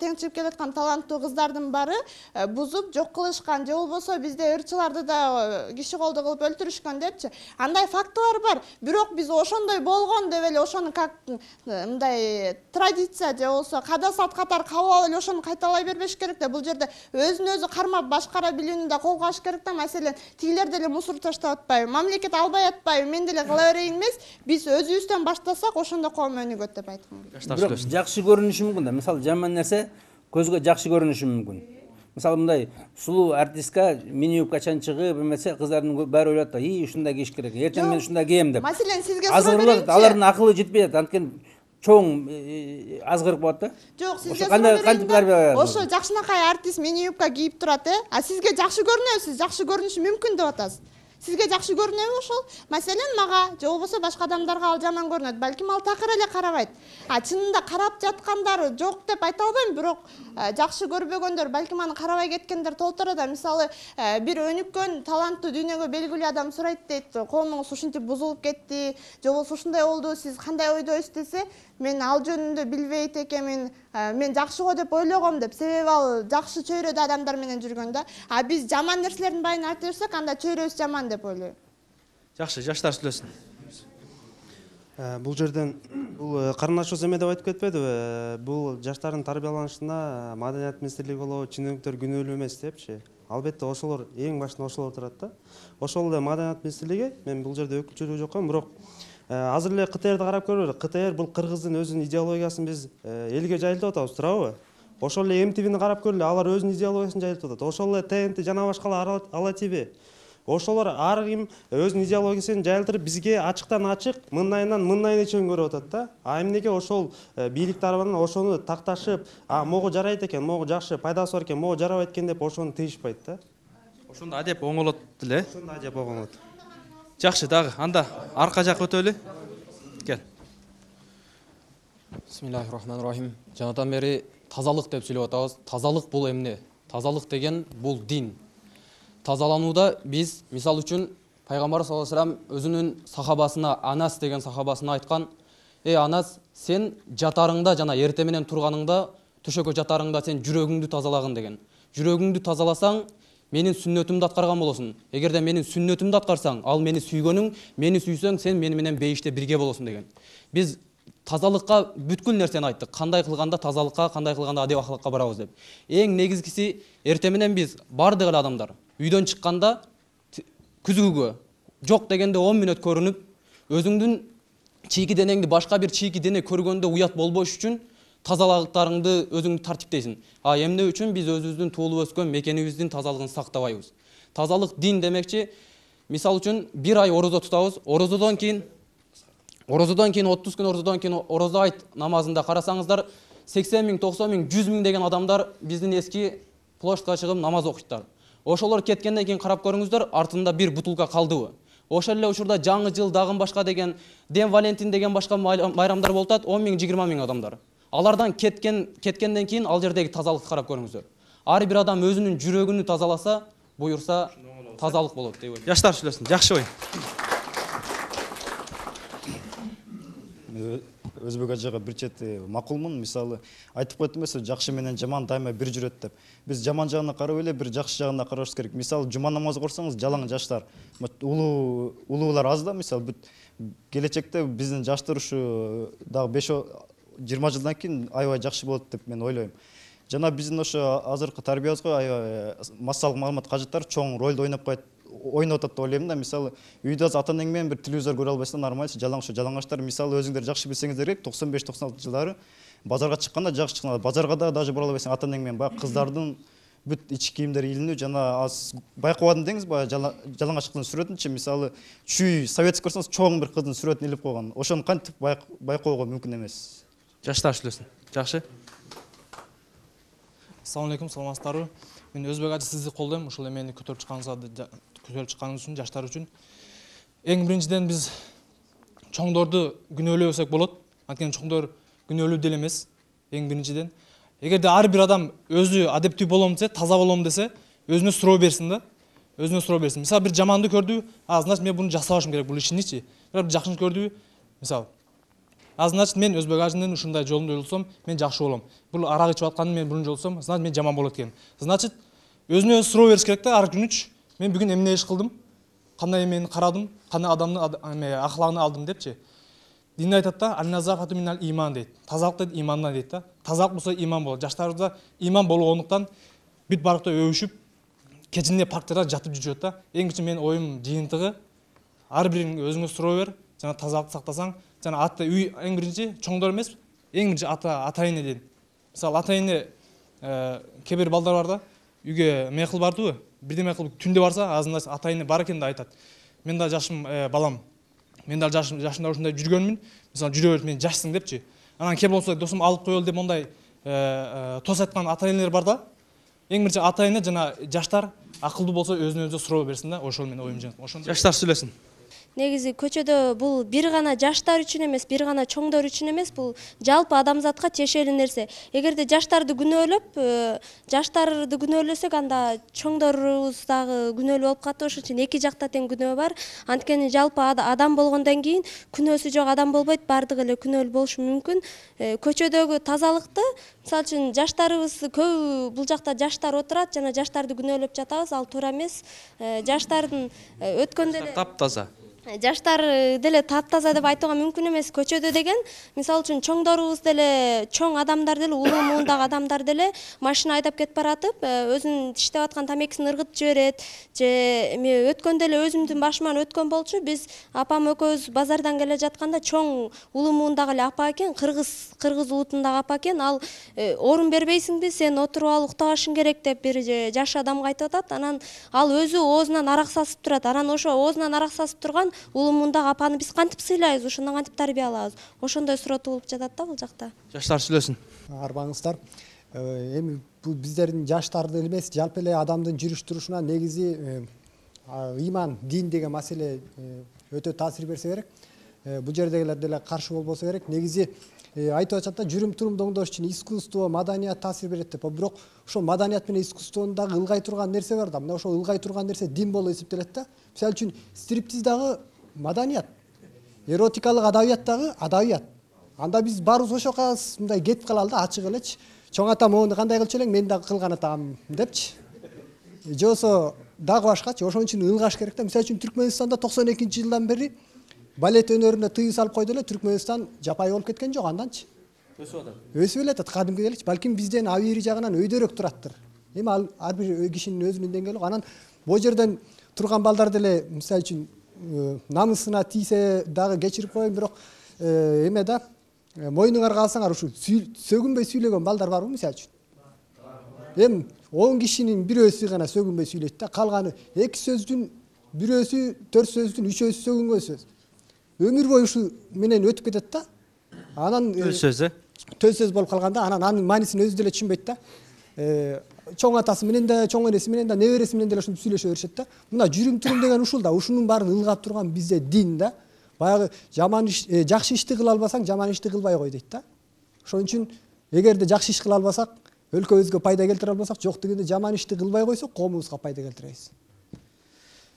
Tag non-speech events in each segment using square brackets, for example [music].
тең чыгып келаткан таланттуу кыздардын баары бузуп жок кылышкан же болбосо бизде ырчыларды да киши колду кылып өлтүрүшкөн депчи андай фактылар бар. Бирок биз ошондой болгон деп эле ошону как мындай традиция же болбосо када салт катары кабыл алып эле ошону кайталай бербеш керек да бул жерде өзүн өзү кармап башкара билүүнү да колго алыш керек да маселен тигилер деле мусор таштап атпайбы мамлекет албай атпайбы мен деле кыла берейин эмес. Биз өзүбүздөн баштасак ошондо коом өнүгөт деп айткым келет бирок жакшы көрүнүшү мүмкүн да. Мисалы жаман нерсе көзгө жакшы көрүнүшү мүмкүн мисалы мындай сулуу артистка мини юбкачан чыгып эмесе кыздардын кө- баары ойлоп атат и ушундай кийиш керек эртең мен ушундай кийем деп. маселен сизге суроо азгырылып атат берейинчи алардын акылы жетпей атат анткени чоң э, азгырык болот да. Жок сизге Ошо да. жакшынакай артист мини юбка кийип турат э а сизге жакшы көрүнөбү сиз жакшы көрүнүшү мүмкүн деп атасыз. Сизге жакшы көрүнөбү ошол маселен мага же болбосо башка адамдарга ал жаман көрүнөт балким ал такыр эле карабайт а чынында карап жаткандары жок деп айта албайм бирок жакшы көрбөгөндөр балким аны карабай кеткендер толтура да мисалы бир өнүккөн таланттуу дүйнөгө белгилүү адам сурайт дейт коомуңуз ушинтип бузулуп кетти же болбосо ушундай болду сиз кандай ойдойсуз десе мен ал жөнүндө билбейт экенмин э, мен жакшы го деп ойлогом деп. Себеби ал жакшы чөйрөдө адамдар менен жүргөн да а биз жаман нерселердин баарын айта берсек анда чөйрөбүз жаман деп ойлойм жакшы жаштар сүйлөсүн Э, бул жерден бул э, карындашыбыз эме деп айтып кетпедиби Э, бул жаштардын тарбияланышына маданият министрлиги болобу ченемиктер күнөөлүү эмес депчи албетте ошолор эң башында ошолор турат да. Ошол эле маданият министрлиги мен бул жерде өкүлчүлүк жокмун бирок э, азыр эле ктрди карап көрөлү ктр бул кыргыздын өзүнүн идеологиясын биз э, элге жайылтып атабыз туурабы? Ошол эле мtvни карап көрөлү алар өзүнүн идеологиясын жайылтып атат. Ошол эле тнт жана башкалар ала тв ошолор ар ким өзүнүн идеологиясын жайылтырып бизге ачыктан ачык мындайынан мындайына чейин көрүп атат да. А эмнеге ошол э, бийлик тарабынан ошону такташып а могу жарайт экен могу жакшы пайдасы бар экен могу жарабайт экен деп ошону тийишпайт да. Ошондо адеп оңолот деле. Ошондо ажап болгонот жакшы дагы анда арка жака өтөлү кел. Бисмиллахи рахмани рахим жанатан бери тазалык деп сүйлөп атабыз тазалык бул эмне тазалык деген бул дин. Тазаланууда биз мисал үчүн пайгамбар саллаллаху алейхи өзүнүн сахабасына анас деген сахабасына айткан эй анас сен жатарыңда жана эртең менен турганыңда төшөккө жатарыңда сен жүрөгүңдү тазалагын деген. Жүрөгүңдү тазаласаң менин сүннөтүмдү аткарган болосуң эгерде менин сүннөтүмдү аткарсаң ал мени сүйгөнүң мени сүйсөң сен мени менен бейиште бирге болосуң деген. Биз тазалыкка бүткүл нерсени айттык кандай кылганда тазалыкка кандай кылганда адеп акылыкка барабыз деп. Эң негизгиси эртең менен биз баардык эле адамдар үйдөн чыкканда т- күзгүгө жок дегенде он мүнөт көрүнүп өзүңдүн чийки денеңди башка бир чийки дене көргөндө уят болбош үчүн тазалыктарыңды өзүң тартиптейсиң а эмне үчүн биз өзүбүздүн туулуп өскөн мекенибиздин тазалыгын сактабайбыз тазалык дин демекчи мисал үчүн бир ай орозо тутабыз орозодон кийин орозодон кийин отуз күн орозодон кийин орозо айт намазында карасаңыздар сексен миң токсон миң жүз миң деген адамдар биздин эски площадька чыгып намаз окуйттар ошолор кеткенден кийин карап көрүңүздөр артында бир бутулка калдыбы ошол эле учурда жаңы жыл дагы башка деген ден валентин деген башка май- майрамдар болуп атат он миң жыйырма миң адамдар. Алардан кеткен кеткенден кийин ал жердеги тазалыкты карап көрүңүздөр ар бир адам өзүнүн жүрөгүнү тазаласа буюрса тазалык болот деп ойлойм жаштар сүйлөсүн жакшы ой өзбек ажыга бир чети макулмун мисалы айтып койт эмеспи жакшы менен жаман дайыма бир жүрөт деп. Биз жаман жагына карабай эле бир жакшы жагына карашыбыз керек. Мисалы жума намазы окусаңыз жалаң жаштар. Улуу улуулар аз да мисалы бүт келечекте биздин жаштар ушу дагы беш жыйырма жылдан кийин аябай жакшы болот деп мен ойлойм жана биздин ошо азыркы тарбиябызга аябай массалык маалымат кажеттар чоң ролду ойноп коет ойноп атат деп ойлойм да. Мисалы үйдө азыр ата энең менен бир телевизор көрө албайсың нормально жалаң ошо жалаңачтар мисалы өзүңдөр жакшы билсеңиздер керек токсон беш токсон алтынчы жылдары базарга чыкканда жакшы чыккан базарга дагы даже бара албайсың ата энең менен баягы кыздардын бүт ички кийимдери илинүү жана аз байкабадым деңиз баягы жала- жалаңач кыздын сүрөтүнчү мисалы чүй советский көрсөңүз чоң бир кыздын сүрөтүн илип койгон ошону кантип байк- байкоого мүмкүн эмес жаштар сүйлөсүн жакшы? Ассалому алейкум саламатсыздарбы мен өзбек ажы сизди колдойм ушул эмени көтөрүп чыкканыңызга көтөрүп чыкканыңыз үчүн жаштар үчүн. Эң биринчиден биз чоңдорду күнөөлөбөсөк болот. Анткени чоңдор күнөөлүү деле эмес эң биринчиден. Эгерде ар бир адам өзү адептүү болом десе таза болом десе өзүнө суроо берсин да. Өзүнө суроо берсин. Мисалы бир жаманды көрдүбү а значит мен буну жасабашым керек бул ишиничи бирок бир жакшыны көрдүбү мисалы а значит мен өзбек ажынын ушундай жолунда жолсом мен жакшы болом. Бул арак ичип атканын мен биринчи жолсом значит мен жаман болот экенмин значит өзүнө өзү суроо бериш керек да ар күнүчү мен бүгүн эмне иш кылдым? Кандай эмени карадым? Кандай адамдын эме алдым депчи. Дин айтат да аль минал иман дейт. Тазалык дейт имандан дейт да. Тазалык болсо иман болот. Жаштарыбызда иман болгондуктан бүт баракта өбүшүп кечинде парктарда жатып жүрүшөт да. Эң биринчи менин оюм жыйынтыгы ар бириң өзүңө суроо бер жана тазалыкты сактасаң жана ата үй эң биринчи чоңдор эмес эң биринчи ата ата энеден мисалы ата эне кээ бир балдар бар да үйгө эме кылып бардыбы бирдеме кылып түндө барса азырында ата эне бар экен да айтат мен да жашым балам. Мен дагы жашым жашымда ушундай жүргөнмүн мисалы жүрө берип мен жашсың депчи анан кээ болсо досум алып коелу деп мондай тоос айткан ата энелер бар да. Эң биринчи ата эне жана жаштар акылдуу болсо өзүнө өзү суроо берсин да ошол менен оюм жыйынтык ошондой. Жаштар сүйлөсүн негизи көчөдө бул бир гана жаштар үчүн эмес бир гана чоңдор үчүн эмес бул жалпы адамзатка тиешелүү нерсе. Эгерде жаштарды күнөөлөп жаштарды күнөөлөсөк анда чоңдорубуз дагы күнөөлүү болуп калат да ошон үчүн эки жакта тең күнөө бар. Анткени жалпы адам болгондон кийин күнөөсү жок адам болбойт баардыгы эле күнөөлүү болушу мүмкүн. Көчөдөгү тазалыкты мисалы үчүн жаштарыбыз көбү бул жакта жаштар отурат жана жаштарды күнөөлөп жатабыз ал туура эмес. Жаштардын өткөндө эле таптаза жаштар деле таптаза деп айтууга мүмкүн эмес көчөдө деген. Мисалы үчүн чоңдорубуз деле чоң адамдар деле улуу муундагы адамдар деле машина айдап кетип баратып өзүнүн иштеп аткан тамекисин ыргытып жиберет. Же эме өткөндө эле өзүмдүн башыман өткөн болчу биз апам экөөбүз базардан келе жатканда чоң улуу муундагы эле апа экен кыргыз кыргыз улутундагы апа экен. Ал орун бербейсиңби сен отуруп алып уктабашың керек деп бир жаш адамга айтып атат. Анан ал өзү оозунан арак сасып турат. Анан ошо оозунан арак сасып турган улуу муундагы апаны биз кантип сыйлайбыз ошондон кантип тарбия алабыз. Ошондой суроо туулуп жатат да бул жакта. Жаштар сүйлөсүн. Арбаңыздар. Эми бул биздердин жаштарды эмес жалпы эле адамдын жүрүш турушуна негизи ыйман дин деген маселе өтө таасир берсе керек. Бул жердегилер деле каршы болбосо керек. Негизи айтып атышат да жүрүм турумду оңдош үчүн искусство маданият таасир берет деп. Бирок ошол маданият менен искусствону дагы ылгай турган нерсе бар да. Мына ошол ылгай турган нерсе дин болуп эсептелет да. Мисалы үчүн стриптиз дагы маданият эротикалык адабият дагы адабият. Анда биз баарыбыз ошол жака мындай кетип калалы да ачык элечи. Чоң атам моуну кандай кылчу элең? Мен дагы кылган атам депчи. Же болбосо дагы башкачы ошон үчүн ылгаш керек да. Мисалы үчүн түркмөнстанда токсон экинчи жылдан бери балет өнөрүнө тыюу салып койду эле түркмөнстан жапайы болуп кеткен жок анданчы өсүп атат өсүп эле атат кадимкидей элечи балким бизден абийири жагынан өйдөрөөк тураттыр эми ал ар бир кишинин өзүнүн деңгээли анан могу жерден турган балдар деле мисалы үчүн намысына тийсе дагы кечирип коеюн бирок эме да мойнуңарга алсаңар ушу сөгүнбөй сүйлөгөн балдар барбы мисалы үчүн эми он кишинин бирөөсү гана сөгүнбөй сүйлөйт да калганы эки сөздүн бирөөсү төрт сөздүн үчөөсү сөгүнгөн сөз. Өмүр бою ушу менен өтүп кетет да. Анан төз сөз э төз сөз болуп калганда анан анын маанисин өзү деле түшүнбөйт да. Чоң атасы менен да чоң энеси менен да небереси менен деле ушинтип сүйлөшө беришет да. Мына жүрүм турум деген ушул да ушунун баарын ылгап турган бизде дин да. Баягы жаман иш жакшы ишти кыла албасаң жаман ишти кылбай кой дейт да. Ошон үчүн эгерде жакшы иш кыла албасак өлкөбүзгө пайда келтире албасак жок дегенде жаман ишти кылбай койсок коомубузга пайда келтиребиз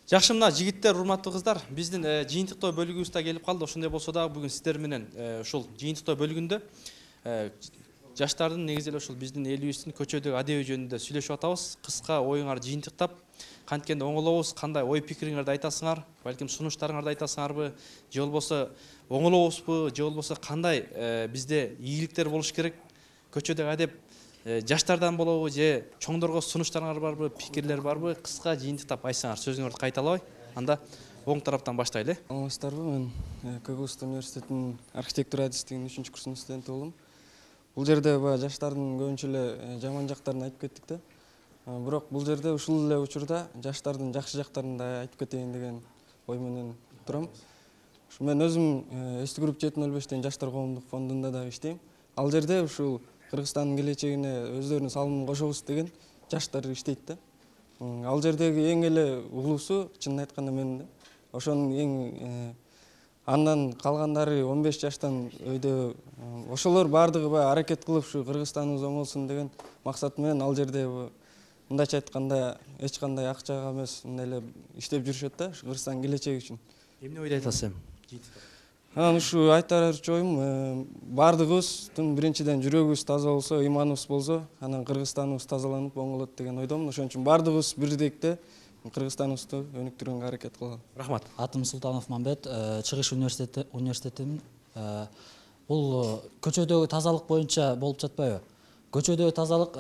жакшы мына жигиттер урматтуу кыздар биздин жыйынтыктоо бөлүгүбүз да келип калды ошондой болсо дагы бүгүн сиздер менен ушул жыйынтыктоо бөлүгүндө жаштардын негизи эле ушул биздин элибиздин көчөдөгү адеби жөнүндө сүйлөшүп атабыз. Кыска оюңарды жыйынтыктап канткенде оңолобуз кандай ой пикириңерди айтасыңар балким сунуштарыңарды айтасыңарбы? Же болбосо оңолобузбу же болбосо кандай бизде ийгиликтер болуш керек? Көчөдөгү адеп жаштардан болобу же чоңдорго сунуштарыңар барбы пикирлер барбы кыска жыйынтыктап айтсаңар сөзүңөрдү кайталабай анда оң тараптан баштайлы э. Амансыздарбы мен кгуст университетинин архитектура адистигинин үчүнчү курсунун студенти болом бул жерде баягы жаштардын көбүнчө эле жаман жактарын айтып кеттик да. Бирок бул жерде ушул эле учурда жаштардын жакшы жактарын да айтып кетейин деген ой менен турам. Мен өзүм эстигүрүп жети ноль бештен жаштар коомдук фондунда дагы иштейм. Ал жерде ушул кыргызстандын келечегине өздөрүнүн салымын кошобуз деген жаштар иштейт да. Ал жердеги эң эле улуусу чынын айтканда мен да ошонун эң андан калгандары он беш жаштан өйдө ошолор баардыгы баягы аракет кылып ушу кыргызстаныбыз оңолсун деген максат менен ал жерде мындайча айтканда эч кандай акчага эмес мындай эле иштеп жүрүшөт да ушу кыргызстандын келечеги үчүн. Эмне ойдой атасыз эми анан ушу айтарчу оюм э, баардыгыбыздын биринчиден жүрөгүбүз таза болсо ыйманыбыз болсо анан кыргызстаныбыз тазаланып оңолот деген ойдомун. Ошон үчүн баардыгыбыз бирдикте кыргызстаныбызды өнүктүргөнгө аракет кылалы рахмат. Атым султанов мамбет э, чыгыш университети университетинин э, бул көчөдөгү тазалык боюнча болуп жатпайбы көчөдөгү тазалык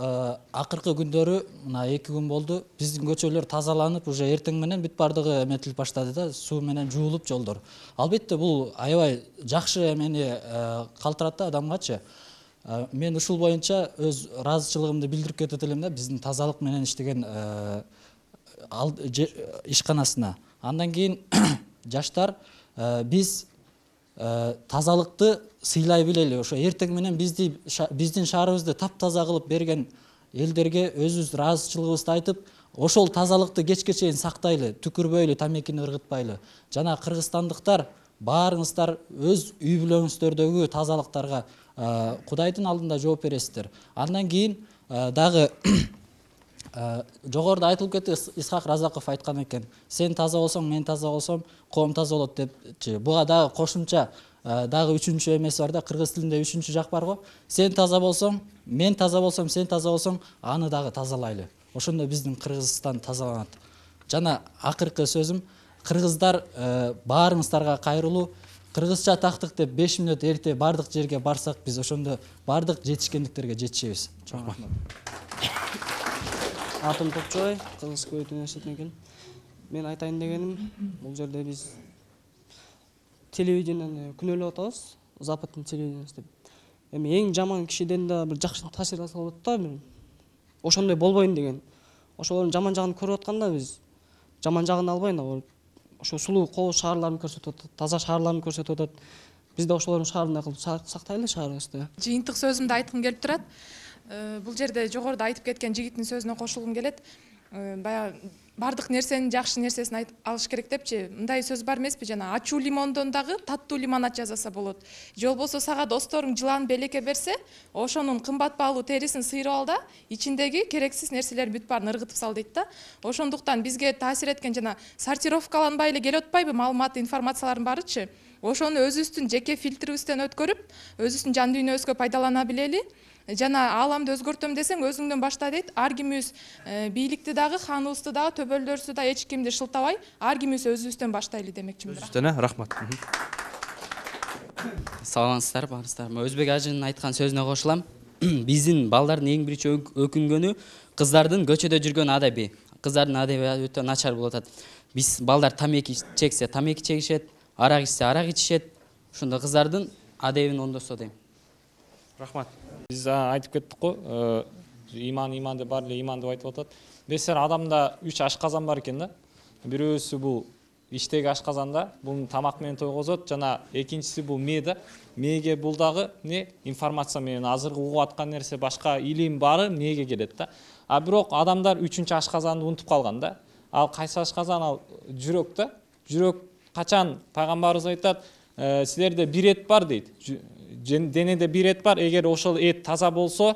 акыркы күндөрү мына эки күн болду. Биздин көчөлөр тазаланып уже эртең менен бүт баардыгы эметилип баштады да суу менен жуулуп жолдор. Албетте бул аябай жакшы эмени калтырат да адамгачы. Мен ушул боюнча өз ыраазычылыгымды билдирип кетет элем да биздин тазалык менен иштеген ишканасына. Андан кийин [clears throat] жаштар биз тазалыкты сыйлай билели ошо. Эртең менен бизди биздин шаарыбызды таптаза кылып берген элдерге өзүбүз ыраазычылыгыбызды айтып ошол тазалыкты кечке чейин сактайлы түкүрбөйлү тамекини ыргытпайлы. Жана кыргызстандыктар баарыңыздар өз үй бүлөңүздөрдөгү тазалыктарга кудайдын алдында жооп бересиздер. Андан кийин дагы жогоруда айтылып кетти исхак разаков айткан экен сен таза болсоң мен таза болсом коом таза болот депчи. Буга дагы кошумча дагы үчүнчү эмеси бар да кыргыз тилинде үчүнчү жак бар го. Сен таза болсоң мен таза болсом сен таза болсоң аны дагы тазалайлы ошондо биздин кыргызстан тазаланат. Жана акыркы сөзүм кыргыздар баарыңыздарга кайрылуу кыргызча тактык деп беш мүнөт эрте баардык жерге барсак биз ошондо баардык жетишкендиктерге жетишебиз чоң рахмат атым топчой кыргыз көөт университетинен келдим мен айтайын дегеним бул жерде биз телевидениени күнөөлөп атабыз западный телевидениеси деп. Эми эң жаман кишиден да бир жакшы таасир алса болот да ошондой болбойн деген. Ошолордун жаман жагын көрүп атканда биз жаман жагын албай ошо сулуу кооз шаарларын көрсөтүп атат таза шаарларын көрсөтүп атат. Биз да ошолордун шаарындай кылып сактайлы шаарыбызды жыйынтык сөзүмдү айткым келип турат. Бул жерде жогоруда айтып кеткен жигиттин сөзүнө кошулгум келет. Баягы баардык нерсенин жакшы нерсесин алыш керек депчи. Мындай сөз бар эмеспи жана ачуу лимондон дагы таттуу лимонад жасаса болот. Же болбосо сага досторуң жылан белекке берсе ошонун кымбат баалуу терисин сыйрып ал да ичиндеги керексиз нерселердин бүт баарын ыргытып сал дейт да. Ошондуктан бизге таасир эткен жана сортировкаланбай эле келип атпайбы маалымат информациялардын баарычы ошону өзүбүздүн жеке фильтрибизден өткөрүп өзүбүздүн жан дүйнөбүзгө пайдалана билели жана ааламды өзгөртөм десең өзүңдөн башта дейт. Ар кимибиз бийликти дагы ханыбызды дагы төбөлдөрүбүздү дагы эч кимди шылтабай ар кимибиз өзүбүздөн баштайлы демекчимин өзүбүздөн э рахмат. Саламатсыздарбы баарыңыздарбы өзбек ажынын айткан сөзүнө кошулам [clears throat] биздин балдардын эң биринчи өкүнгөнү кыздардын көчөдө жүргөн адаби. Кыздардын адеби өтө начар болуп атат. Биз балдар тамеки чексе тамеки чегишет арак ичсе арак ичишет. Ошондо кыздардын адебин оңдосо дейм рахмат. Биз айтып кеттик го ыйман ыйман деп баары эле ыйман деп айтып атат десер адамда үч ашказан бар экен да? Бирөөсү бул иштеги ашказанда бул тамак менен тойгозот жана экинчиси бул мээ да? Мээге бул дагы эмне информация менен азыркы угуп аткан нерсе башка илим баары мээге келет да? А бирок адамдар үчүнчү ашказанды унутуп калган да? Ал кайсы ашказан ал жүрөк да жүрөк качан пайгамбарыбыз айтат силерде бир эт бар дейт денеде бир эт бар. Эгер ошол эт таза болсо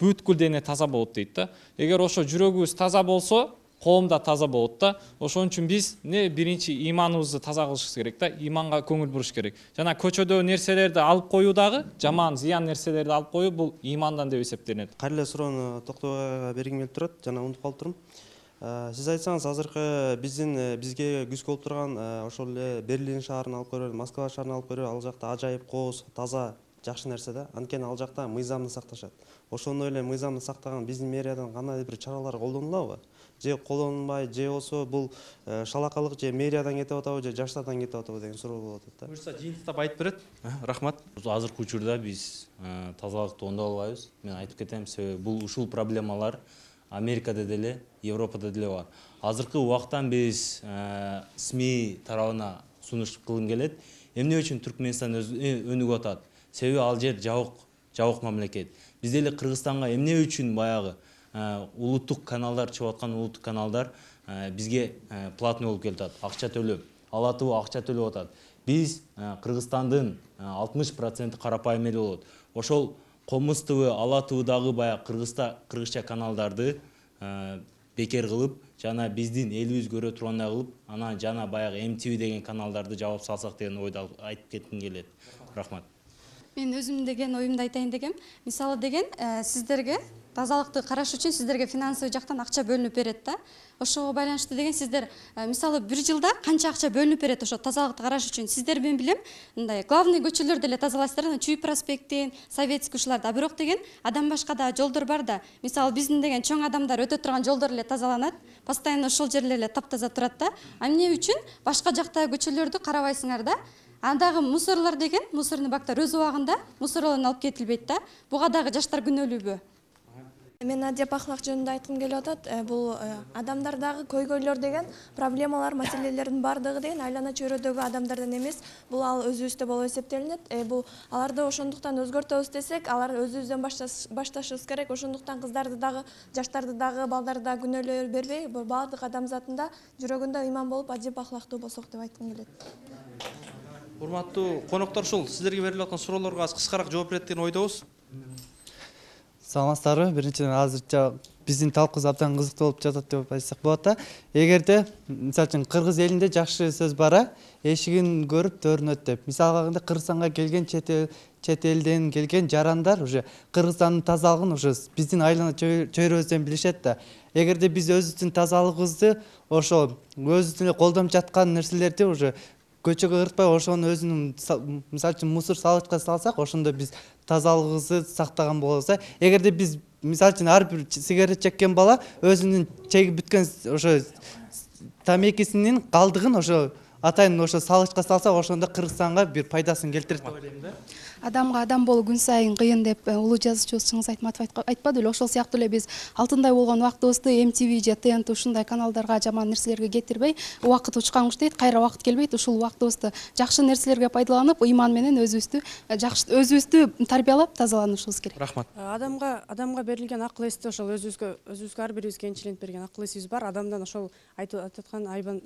бүткүл дене таза болот дейт да. Эгер ошо жүрөгүбүз таза болсо коом да таза болот да. Ошон үчүн биз эмне биринчи ыйманыбызды таза кылышыбыз керек да. Ыйманга көңүл буруш керек. Жана көчөдөгү нерселерди алып коюу дагы жаман зыян нерселерди алып коюу бул ыймандан деп эсептелинет кайра эле суроону токтобой бергим келип турат жана унутуп калыптырмын сиз айтсаңыз азыркы биздин бизге күз болуп турган ошол эле берлин шаарын алып көрөлү москва шаарын алып көрөлү ал жакта ажайып кооз таза жакшы нерсе да. Анткени ал жакта мыйзамды сакташат ошондой эле мыйзамды сактаган биздин мэриядан кандайдыр бир чаралар колдонулабы же колдонулбай же болбосо бул шалакалык же мэриядан кетип атабы же жаштардан кетип атабы деген суроо болуп атат да. Буюрса жыйынтыктап айтып берет рахмат. Азыркы учурда биз тазалыкты оңдой албайбыз мен айтып кетем себеби бул ушул проблемалар америкада деле европада деле бар. Азыркы убакыттан биз сми тарабына сунуш кылгым келет. Эмне үчүн түркмөнстан өнүгүп атат? Себеби ал жер жабык жабык мамлекет. Биз деле кыргызстанга эмне үчүн баягы улуттук каналдар чыгып аткан улуттук каналдар бизге платный болуп келип атат акча төлөп ала тв акча төлөп атат. Биз кыргызстандын алтымыш проценти карапайым эл болот. Ошол комуз тв ала тв баягы кыргызча каналдарды бекер кылып жана биздин элибиз көрө тургандай кылып анан жана баягы mtv деген каналдарды жаап салсак деген ойду айтып кетким келет. Рахмат мен өзүм деген оюмду айтайын дегем мисалы деген э, сиздерге тазалыкты караш үчүн сиздерге финансовый жактан акча бөлүнүп берет да. Ошого байланыштуу деген сиздер э, мисалы бир жылда канча акча бөлүнүп берет ошо тазалыкты караш үчүн сиздер мен билем мындай главный көчөлөрдү эле тазалайсыздар да чүй проспектин советский ушуларды а бирок деген адан башка дагы жолдор бар да. Мисалы биздин деген чоң адамдар өтө турган жолдор эле тазаланат постоянно ошол жерлер эле таптаза турат да. А эмне үчүн башка жактагы көчөлөрдү карабайсыңар да. Андагы мусорлор деген мусорный бактар өз убагында мусорлордон алып кетилбейт да. Буга дагы жаштар күнөөлүүбү. Мен адеп ахлак жөнүндө айткым келип атат. Э, бул э, адамдардагы көйгөйлөр деген проблемалар маселелердин баардыгы деген айлана чөйрөдөгү адамдардан эмес. Бул ал өзүбүздө болуп эсептелинет. Э, бул аларды ошондуктан өзгөртөбүз десек алар өзүбүздөн башташ- башташыбыз керек. Ошондуктан кыздарды дагы жаштарды дагы балдарды дагы күнөөлөй бербей баардык адамзатында жүрөгүндө ыйман болуп адеп ахлактуу болсок деп айткым келет урматтуу коноктор ушул сиздерге берилип аткан суроолорго аз кыскараак жооп берет деген ойдобуз саламатсыздарбы биринчиден азырча биздин талкуубуз абдан кызыктуу болуп жатат деп айтсак болот да эгерде мисалы үчүн кыргыз элинде жакшы сөз бар а эшигин көрүп төрүнөт деп мисалга алганда кыргызстанга келген чет эл чет элден келген жарандар уже кыргызстандын тазалыгын уже биздин айлана чөй- чөйрөбүздөн билишет да эгерде биз өзүбүздүн тазалыгыбызды ошол өзүбүздүн эле колдонуп жаткан нерселерди уже көчөгө ырытпай ошону өзүнүн са- мисалы үчүн мусор салгычка салсак ошондо биз тазалыгыбызды сактаган болобуз а эгерде биз мисалы үчүн ар бир сигарет чеккен бала өзүнүн чегип бүткөн ошо тамекисинин калдыгын ошо атайын ошо салгычка салса ошондо кыргызстанга бир пайдасын келтирет. Деп ойлойм да адамга адам болуу күн сайын кыйын деп улуу жазуучубуз чыңгыз айтматов айтпады беле ошол сыяктуу эле биз алтындай болгон убактыбызды mtv же тнт ушундай каналдарга жаман нерселерге кетирбей убакыт учкан куш дейт кайра убакыт келбейт ушул убактыбызды жакшы нерселерге пайдаланып ыйман менен өзүбүздү жакшы өзүбүздү тарбиялап тазаланышыбыз керек. Рахмат. Адамга адамга берилген акыл эсти ошол өзүбүзгө өзүбүзгө ар бирибизге энчиленип берген акыл эсибиз бар. Адамдан ошол айтып аткан айбан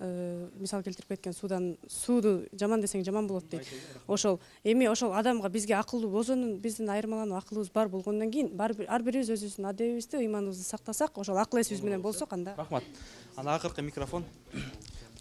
мисал келтирип кеткен суудан сууду жаман десең жаман болот дейт ошол эми ошол адамга бизге акылдуу бозонун биздин айырмалануу акылыбыз бар болгондон кийин ар бирибиз өзүбүздүн адебибизди ыйманыбызды сактасак ошол акыл эсибиз менен болсок анда рахмат. Анан акыркы микрофон.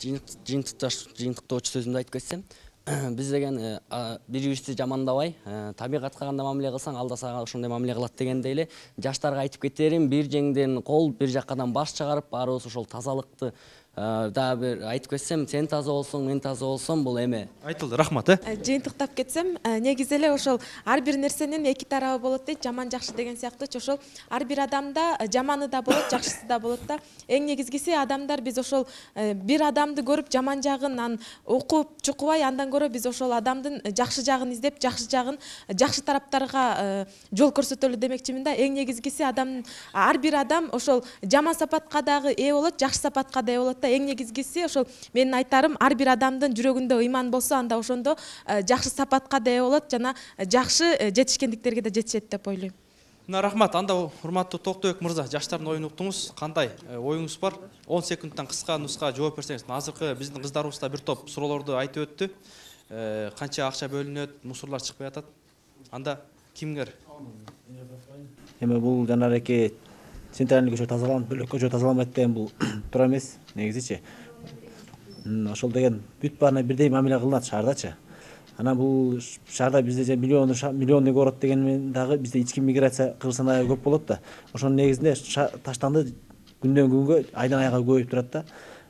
Жыйынтыктоочу сөзүмдү айтып кетсем. [clears throat] Биз деген э, бири бирибизди жамандабай э, табигатка кандай мамиле кылсаң ал да сага ошондой мамиле кылат дегендей эле жаштарга айтып кетерим бир жеңден кол бир жаккадан баш чыгарып баарыбыз ошол тазалыкты э, дагы бир айтып кетсем сен таза болсоң мен таза болсом бул эме. Айтылды рахмат э. Э, жыйынтыктап кетсем э, негизи эле ошол ар бир нерсенин эки тарабы болот дейт жаман жакшы деген сыяктуучу ошол ар бир адамда э, жаманы да болот жакшысы да болот да. Эң негизгиси адамдар биз ошол э, бир адамды көрүп жаман жагын анан укуп чукубай андан көрө биз ошол адамдын э, жакшы жагын издеп жакшы жагын э, жакшы тараптарга э, жол көрсөтөлү демекчимин да. Эң негизгиси адам ар бир адам ошол жаман сапатка дагы ээ болот жакшы сапатка да ээ болот да эң негизгиси ошол менин айтарым ар бир адамдын жүрөгүндө ыйман болсо анда ошондо э, жакшы сапатка да ээ болот жана э, жакшы э, жетишкендиктерге да жетишет деп ойлойм. Мына рахмат анда урматтуу токтойбек мырза жаштардын оюн уктуңуз. Кандай оюңуз бар? Он секундтан кыска нуска жооп берсеңиз азыркы биздин кыздарыбыз да бир топ суроолорду айтып өттү. Э, канча акча бөлүнөт мусорлар чыкпай атат. Анда кимгер? Эми бул жанареки центральный көчө тазаланып бөлөк көчө тазаланбайт деген бул [coughs] туура эмес негизичи ошол деген бүт баарына бирдей мамиле кылынат шаардачы. Анан бул шаарда бизде миллион миллионный город дегенмен дагы бизде ички миграция кыргызстанда көп болот да ошонун негизинде таштанды күндөн күнгө айдан айга көбөйүп турат да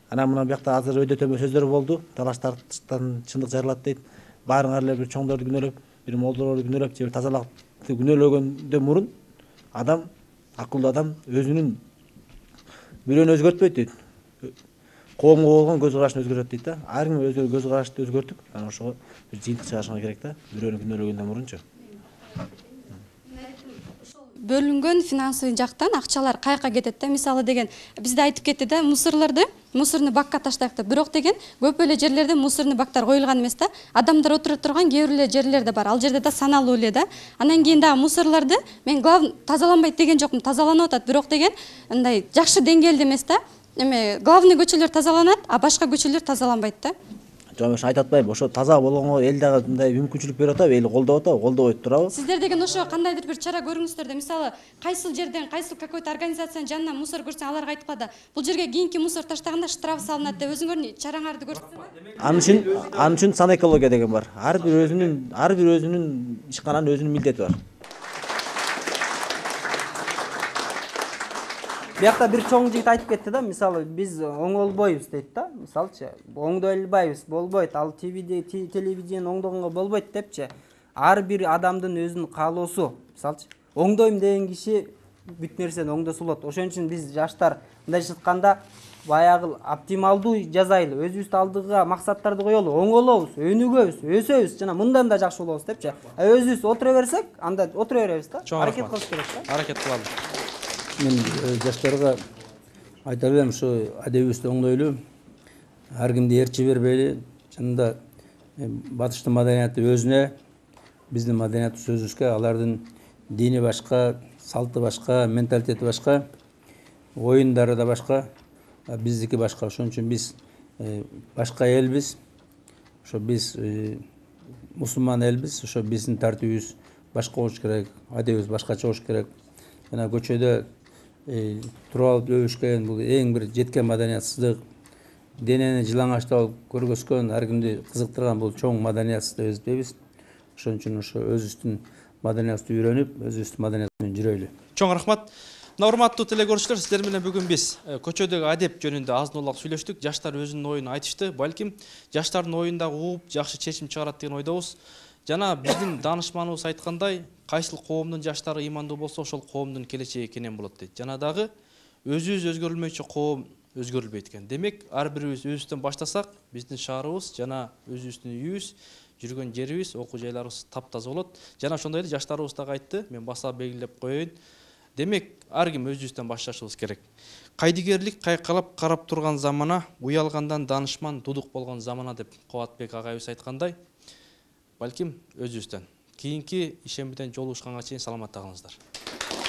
анан мына биякта азыр өйдө төмөн сөздөр болду. Талаш тартыштан чындык жарылат дейт. Баарыңар эле бир чоңдорду күнөөлөп бир молдолорду күнөөлөп же бир тазалыкты күнөөлөгөндөн мурун адам акылдуу адам өзүнүн бирөөнү өзгөртпөйт дейт. Коомго болгон көз карашын өзгөртөт дейт да. Ар ким өзү көз карашты өзгөртүп анан ошого бир жыйынтык чыгарышыңар керек да. Бирөөнү күнөөлөгөндөн мурунчу бөлүнгөн финансовый жактан акчалар каяка кетет да? Мисалы деген бизде айтып кетти да мусорлорду мусорный бакка таштайык деп. Бирок деген көп эле жерлерде мусорный бактар коюлган эмес да адамдар отура турган кээ бир эле жерлер да бар. Ал жерде да саналуу эле да. Анан кийин дагы мусорлорду мен главный тазаланбайт деген жокмун тазаланып атат бирок деген мындай жакшы деңгээлде эмес да эме главный көчөлөр тазаланат а башка көчөлөр тазаланбайт да. Жомош айтып атпайбы ошо таза болгонго эл дагы мындай мүмкүнчүлүк берип атабы эл колдоп атабы колдобой турабы? Сиздер деген ошо кандайдыр бир чара көрүңүздөр да мисалы кайсыл жерден кайсыл какой то организациянын жанынан мусор көрсөң аларга айтып да бул жерге кийинки мусор таштаганда штраф салынат деп өзүңөрдүн чараңарды көрсөтсөңөр ал үчүн ал үчүн санэкология деген бар. Ар бир өзүнүн ар бир өзүнүн ишкананын өзүнүн милдети бар. Биякта бир чоң жигит айтып кетти да мисалы биз оңолбойбуз дейт да мисалычы оңдой албайбыз болбойт ал твде телевидениени оңдогонго болбойт депчи ар бир адамдын өзүнүн каалоосу мисалычы оңдойм деген киши бүт нерсени өңдөсө болот ошон үчүн биз жаштар мындайча айтканда баягы оптималдуу жасайлы өзүбүздүн алдыга максаттарды коелу оңолобуз өнүгөбүз өсөбүз жана мындан да жакшы болобуз депчи а өзүбүз отура берсек анда отура беребиз да чоң аракет кылыш керек да аракет кылалы мен э, жаштарга айта берем ушу адебибизди оңдойлу ар кимди ээрчи бербейли чынында э, батыштын маданияты өзүнө биздин маданиятыбыз өзүбүзгө алардын дини башка салты башка менталитети башка оюндары да башка биздики башка ошон үчүн биз э, башка элбиз ошо биз мусулман элбиз ошо биздин тартибибиз башка болуш керек адебибиз башкача болуш керек. Жана көчөдө туруп алып өбүшкөн бул эң бир жеткен маданиятсыздык денени жылаңачтап алып көргөзгөн ар кимди кызыктырган бул чоң маданиятсыз деп эсептейбиз ошон үчүн ошо өзүбүздүн маданиятыбызды үйрөнүп өзүбүздүн маданиятыбыз менен жүрөйлү. Чоң рахмат. Мына урматтуу теле көрүүчүлөр сиздер менен бүгүн биз көчөдөгү адеп жөнүндө азын улак сүйлөштүк. Жаштар өзүнүн оюн айтышты. Балким жаштардын оюн дагы угуп жакшы чечим чыгарат деген ойдобуз жана биздин даанышманыбыз айткандай кайсыл коомдун жаштары ыймандуу болсо ошол коомдун келечеги кенен болот дейт жана дагы өзүбүз өзгөрүлмөйчү коом өзгөрүлбөйт экен. Демек ар бирибиз өзүбүздөн баштасак биздин шаарыбыз жана өзүбүздүн үйүбүз жүргөн жерибиз окуу жайларыбыз таптаза болот. Жана ошондой эле жаштарыбыз дагы айтты мен баса белгилеп коеюн демек ар ким өзүбүздөн башташыбыз керек. Кайдыгерлик кайкалап карап турган замана уялгандан даанышман дудук болгон замана деп кубатбек агайыбыз айткандай балким өзүбүздөн кийинки ишембиден жолугушканга чейин саламатта калыңыздар